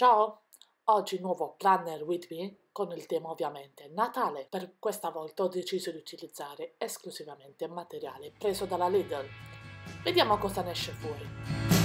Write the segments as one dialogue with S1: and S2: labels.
S1: Ciao! Oggi nuovo Planner with me con il tema ovviamente Natale. Per questa volta ho deciso di utilizzare esclusivamente materiale preso dalla Lidl. Vediamo cosa ne esce fuori.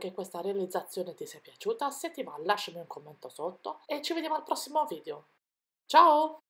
S1: Che questa realizzazione ti sia piaciuta, se ti va lasciami un commento sotto e ci vediamo al prossimo video. Ciao!